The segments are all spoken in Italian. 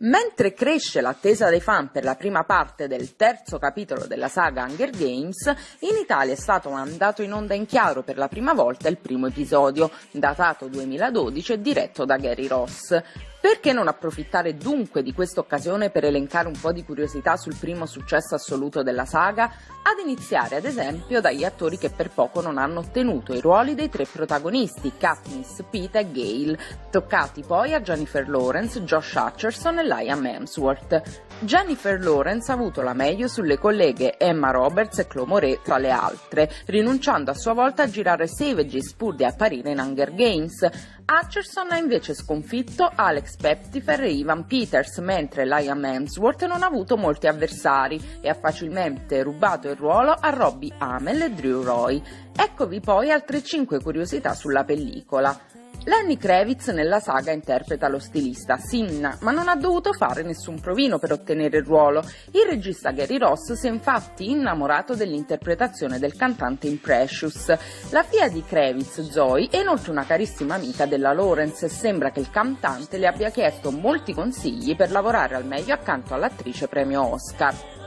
Mentre cresce l'attesa dei fan per la prima parte del terzo capitolo della saga Hunger Games, in Italia è stato mandato in onda in chiaro per la prima volta il primo episodio, datato 2012 e diretto da Gary Ross. Perché non approfittare dunque di questa occasione per elencare un po' di curiosità sul primo successo assoluto della saga? Ad iniziare ad esempio dagli attori che per poco non hanno ottenuto i ruoli dei tre protagonisti, Katniss, Pete e Gale, toccati poi a Jennifer Lawrence, Josh Hutcherson e Liam Hemsworth. Jennifer Lawrence ha avuto la meglio sulle colleghe Emma Roberts e Chloe Moret tra le altre, rinunciando a sua volta a girare Savages pur di apparire in Hunger Games. Hutcherson ha invece sconfitto Alex Peptifer e Ivan Peters, mentre Liam Hemsworth non ha avuto molti avversari e ha facilmente rubato il ruolo a Robbie Amell e Drew Roy. Eccovi poi altre 5 curiosità sulla pellicola. Lenny Kravitz nella saga interpreta lo stilista Sinna, ma non ha dovuto fare nessun provino per ottenere il ruolo. Il regista Gary Ross si è infatti innamorato dell'interpretazione del cantante in Precious. La figlia di Kravitz, Zoe, è inoltre una carissima amica della Lawrence e sembra che il cantante le abbia chiesto molti consigli per lavorare al meglio accanto all'attrice premio Oscar.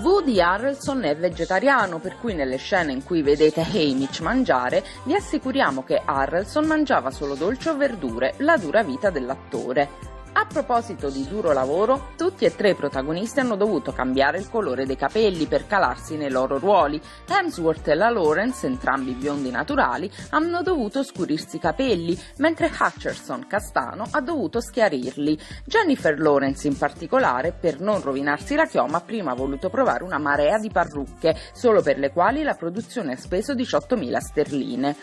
Woody Harrelson è vegetariano, per cui nelle scene in cui vedete Hamish mangiare, vi assicuriamo che Harrelson mangiava solo dolci o verdure, la dura vita dell'attore. A proposito di duro lavoro, tutti e tre i protagonisti hanno dovuto cambiare il colore dei capelli per calarsi nei loro ruoli. Hemsworth e la Lawrence, entrambi biondi naturali, hanno dovuto scurirsi i capelli, mentre Hutcherson, castano, ha dovuto schiarirli. Jennifer Lawrence, in particolare, per non rovinarsi la chioma, prima ha voluto provare una marea di parrucche, solo per le quali la produzione ha speso 18.000 sterline.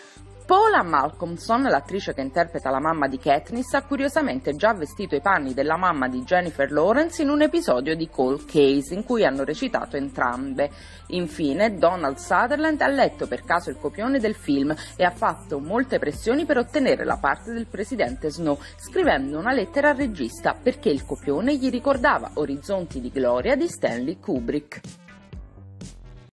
Paula Malcolmson, l'attrice che interpreta la mamma di Katniss, ha curiosamente già vestito i panni della mamma di Jennifer Lawrence in un episodio di Cold Case in cui hanno recitato entrambe. Infine, Donald Sutherland ha letto per caso il copione del film e ha fatto molte pressioni per ottenere la parte del presidente Snow, scrivendo una lettera al regista perché il copione gli ricordava Orizzonti di gloria di Stanley Kubrick.